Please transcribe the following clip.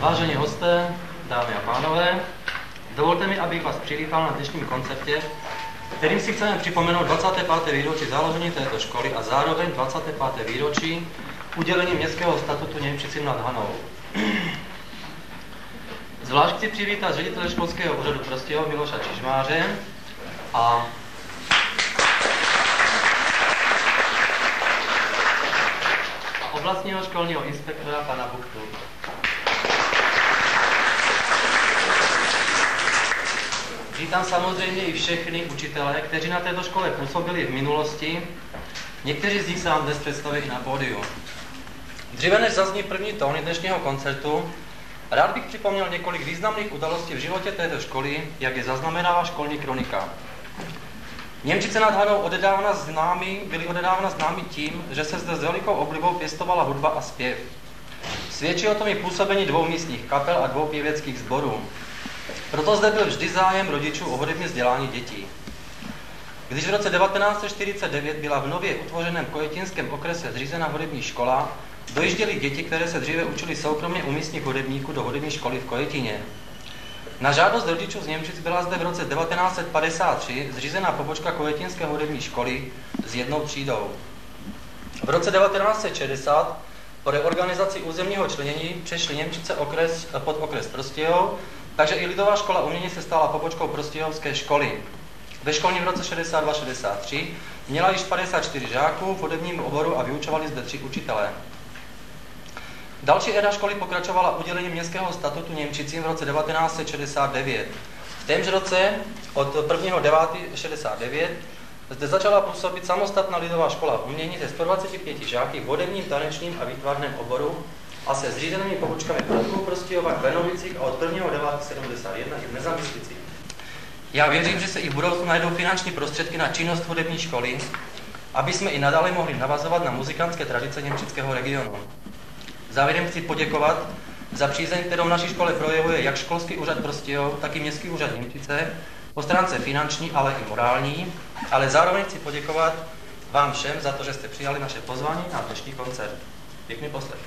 Vážení hosté, dámy a pánové, dovolte mi, abych vás přivítal na dnešním koncertě, kterým si chceme připomenout 25. výročí založení této školy a zároveň 25. výročí udělení městského statutu Němčici nad Hanou. Zvlášť chci přivítat ředitele školského úřadu Prostějova Miloša Čižmáře a oblastního školního inspektora pana Buchtu. Vítám samozřejmě i všechny učitele, kteří na této škole působili v minulosti. Někteří z nich se vám dnes představí i na pódiu. Dříve než zazní první tóny dnešního koncertu, rád bych připomněl několik významných událostí v životě této školy, jak je zaznamenává školní kronika. Němčice nad Hanou odedávna známí, byli odedávna známi tím, že se zde s velikou oblibou pěstovala hudba a zpěv. Svědčí o tom i působení dvou místních kapel a dvou pěveckých sborů. Proto zde byl vždy zájem rodičů o hudební vzdělání dětí. Když v roce 1949 byla v nově utvořeném kojetinském okrese zřízena hudební škola, dojížděly děti, které se dříve učili soukromně u místních hudebníků do hudební školy v Kojetině. Na žádost rodičů z Němčic byla zde v roce 1953 zřízena pobočka Kojetinské hudební školy s jednou třídou. V roce 1960 po reorganizaci územního členění přešly Němčice okres, pod okres Prostějov, takže i Lidová škola umění se stala pobočkou Prostějovské školy. Ve školním roce 62-63 měla již 54 žáků v hudebním oboru a vyučovali zde tři učitelé. Další éra školy pokračovala udělením městského statutu Němčicím v roce 1969. V témž roce od 1.9.69 zde začala působit samostatná lidová škola umění se 125 žáky v hudebním, tanečním a výtvarném oboru a se zřízenými pobočkami v Brodku, Prostějova, Klenovicích a od 1.9.71 i v Nezamyslicích. Já věřím, že se i v budoucnu najdou finanční prostředky na činnost hudební školy, aby jsme i nadále mohli navazovat na muzikantské tradice němčického regionu. Závěrem chci poděkovat za přízeň, kterou v naší škole projevuje jak školský úřad Prostějov, tak i městský úřad Němčice, po stránce finanční, ale i morální, ale zároveň chci poděkovat vám všem za to, že jste přijali naše pozvání na dnešní koncert. Pěkný poslech.